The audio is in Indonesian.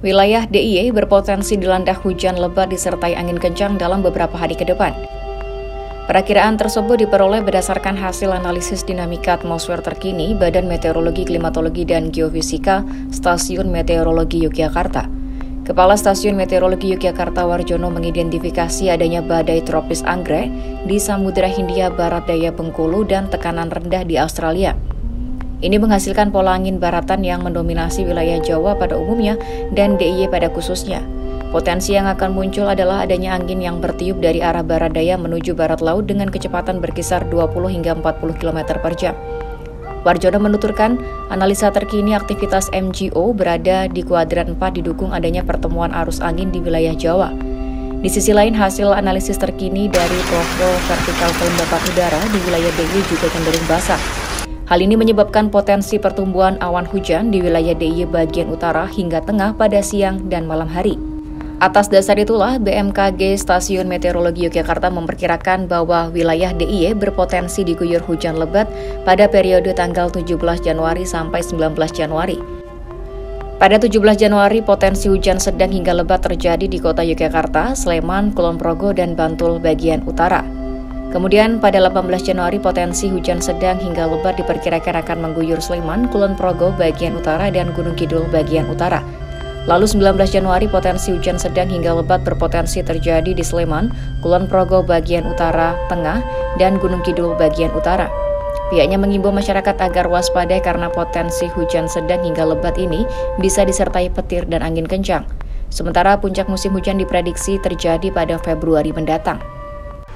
Wilayah DIY berpotensi dilanda hujan lebat disertai angin kencang dalam beberapa hari ke depan. Perakiraan tersebut diperoleh berdasarkan hasil analisis dinamika atmosfer terkini Badan Meteorologi, Klimatologi, dan Geofisika Stasiun Meteorologi Yogyakarta. Kepala Stasiun Meteorologi Yogyakarta Warjono mengidentifikasi adanya badai tropis anggrek di Samudera Hindia Barat Daya Bengkulu dan tekanan rendah di Australia. Ini menghasilkan pola angin baratan yang mendominasi wilayah Jawa pada umumnya dan DIY pada khususnya. Potensi yang akan muncul adalah adanya angin yang bertiup dari arah barat daya menuju barat laut dengan kecepatan berkisar 20 hingga 40 km per jam. Warjono menuturkan, analisa terkini aktivitas MGO berada di kuadran 4 didukung adanya pertemuan arus angin di wilayah Jawa. Di sisi lain, hasil analisis terkini dari profil vertikal kelembapan udara di wilayah DIY juga cenderung basah, Hal ini menyebabkan potensi pertumbuhan awan hujan di wilayah DIY bagian utara hingga tengah pada siang dan malam hari. Atas dasar itulah, BMKG Stasiun Meteorologi Yogyakarta memperkirakan bahwa wilayah DIY berpotensi diguyur hujan lebat pada periode tanggal 17 Januari sampai 19 Januari. Pada 17 Januari, potensi hujan sedang hingga lebat terjadi di kota Yogyakarta, Sleman, Kulon Progo, dan Bantul bagian utara. Kemudian pada 18 Januari potensi hujan sedang hingga lebat diperkirakan akan mengguyur Sleman, Kulon Progo bagian utara dan Gunung Kidul bagian utara. Lalu 19 Januari potensi hujan sedang hingga lebat berpotensi terjadi di Sleman, Kulon Progo bagian utara, tengah, dan Gunung Kidul bagian utara. Pihaknya mengimbau masyarakat agar waspada karena potensi hujan sedang hingga lebat ini bisa disertai petir dan angin kencang. Sementara puncak musim hujan diprediksi terjadi pada Februari mendatang.